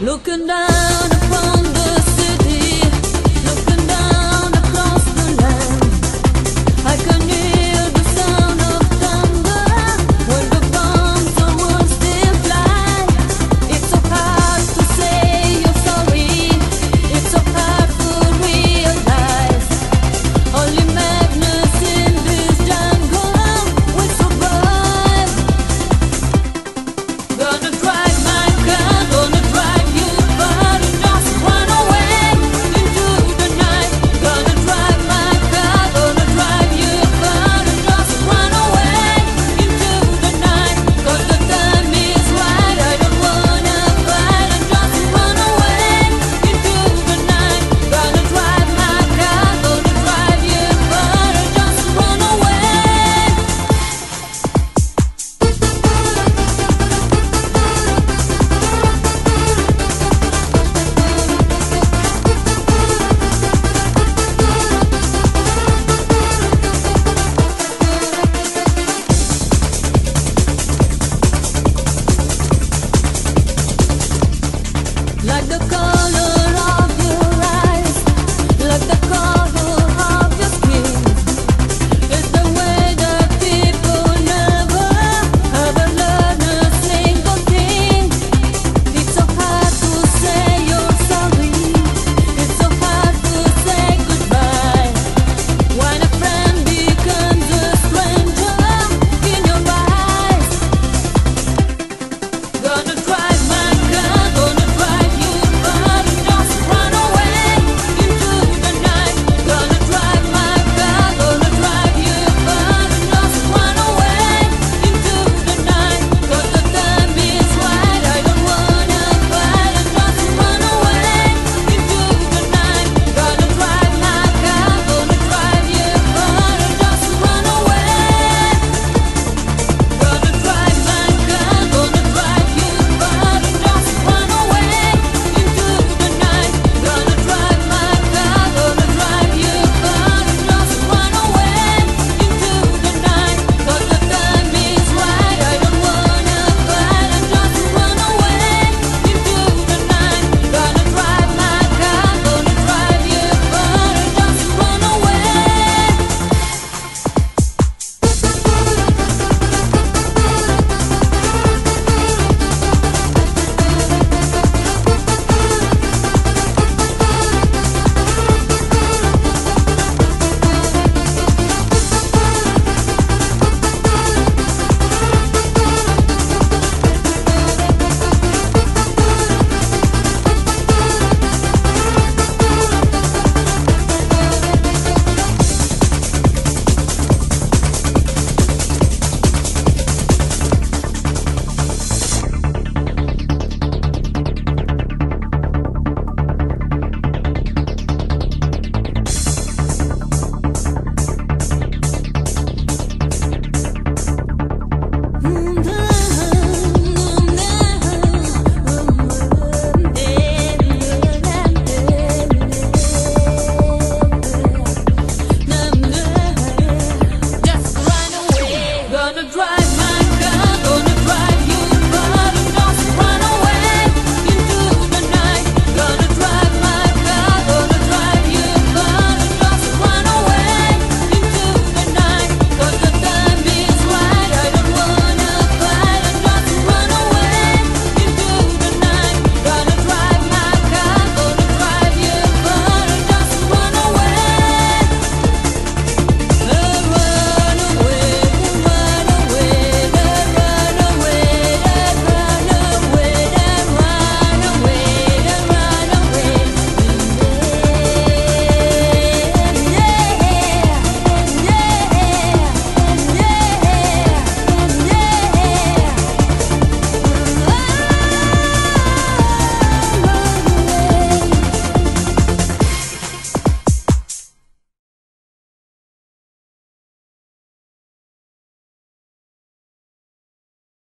Looking down